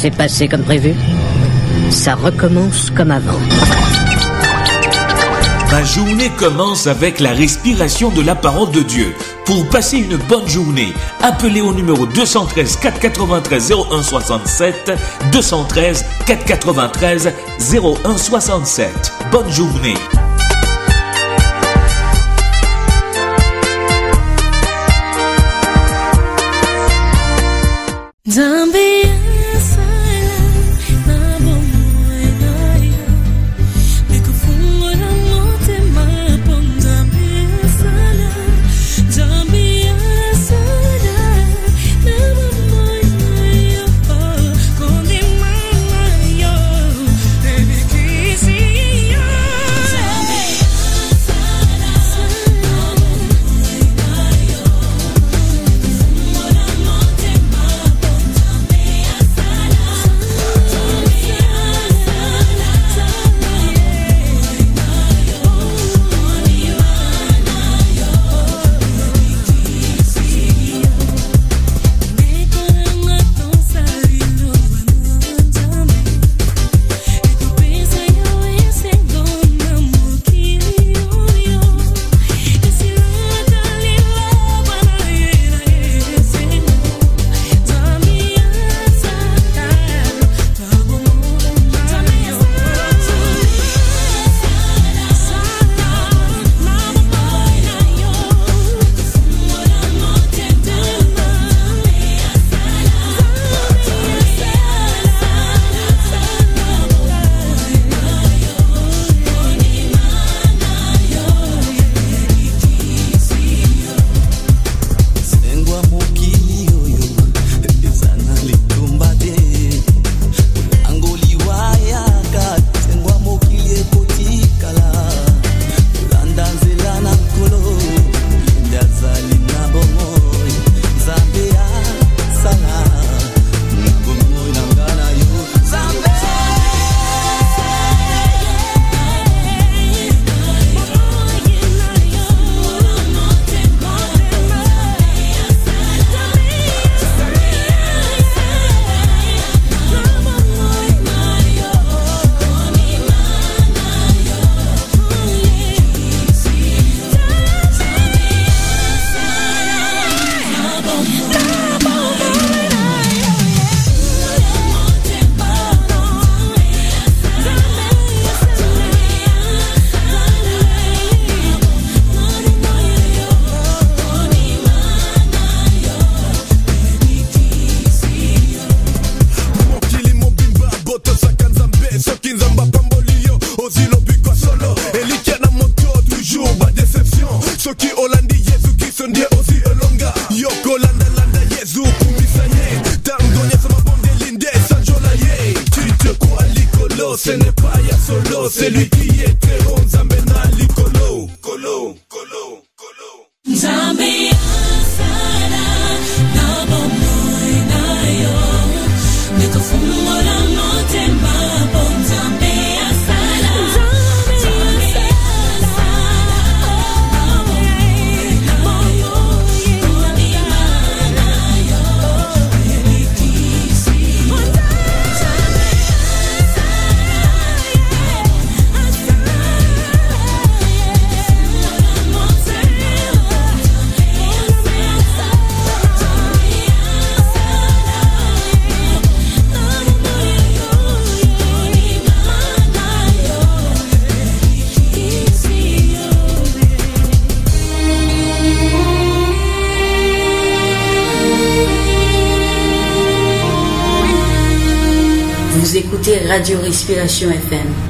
S'est passé comme prévu. Ça recommence comme avant. Ma journée commence avec la respiration de la parole de Dieu. Pour passer une bonne journée, appelez au numéro 213 493 0167 213 493 0167. Bonne journée. Radio Respiration FM.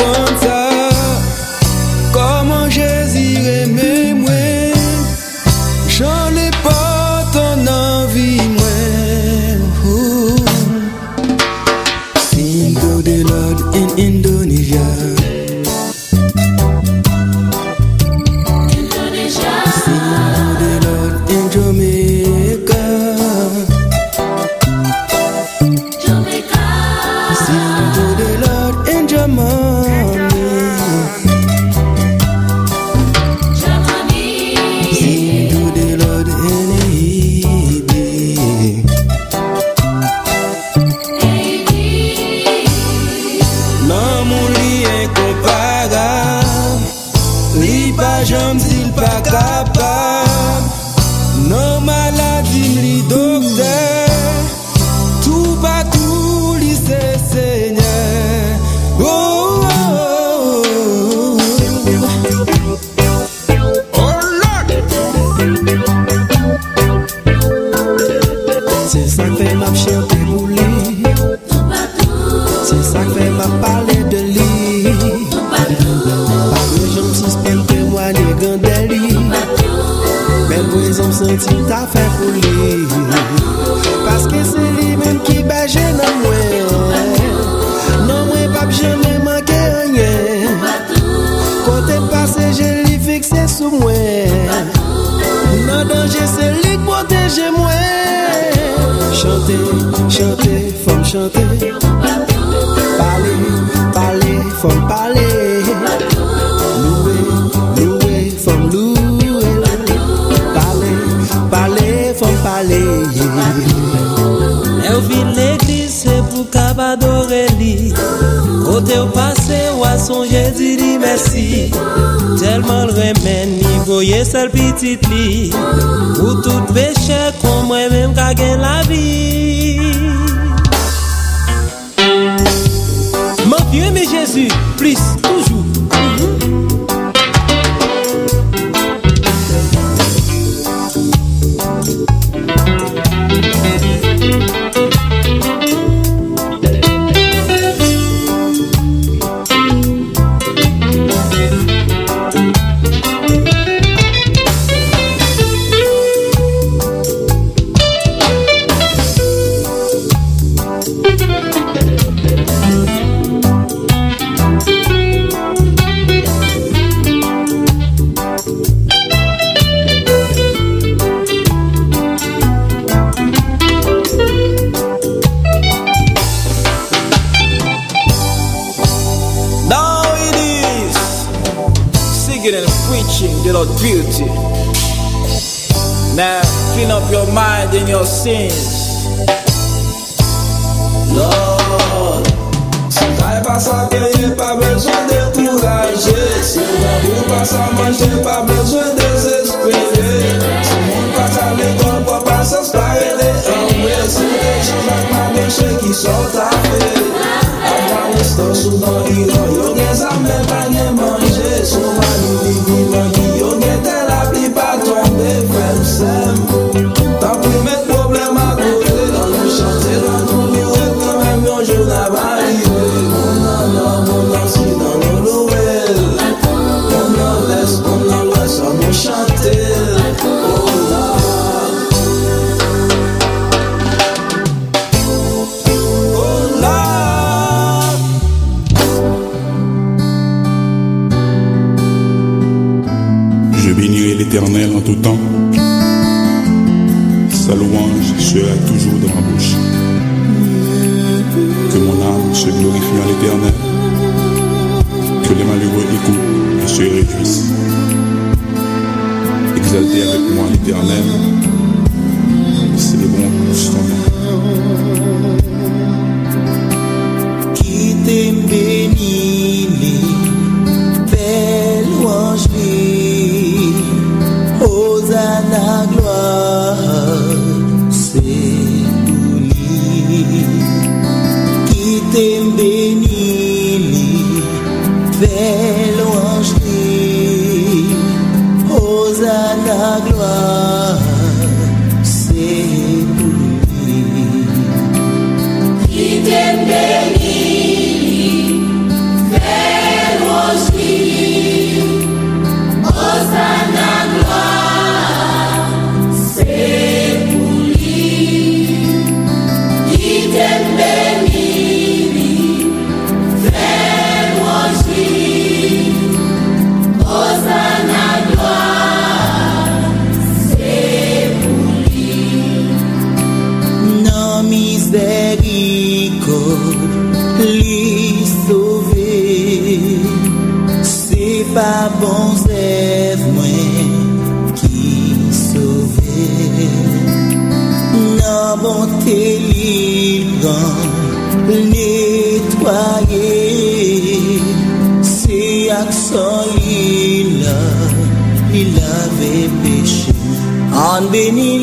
one. chante. Pale, pale, fom pale Loue, loue, fom loue Pale, pale, fom pale E ou vin l'eglis se pou kaba adore li Kote ou pase ou a sonje di li mersi Telman l'remen ni voye sel pitit li Ou tout peche, kon mwen men kagen la vi simples. your duty. Now clean up your mind and your sins. Lord, se vai passar perder pra besoin décourager. Se o bagulho passar manter pra besoin desesperer. Se o mundo passar ligando pra passar pra ele. Amor, se deixa que solta feio. Agora estou sudando e olho, eu pra nem manger. Sou mais um livro, Que les malheureux écoutent et se réjouissent. Exaltez avec moi l'Éternel. Célébrons son nom. Qui t'aime béni armenter l'île, nettoyer, c'est accent l'île, il avait péché, en béni